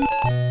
you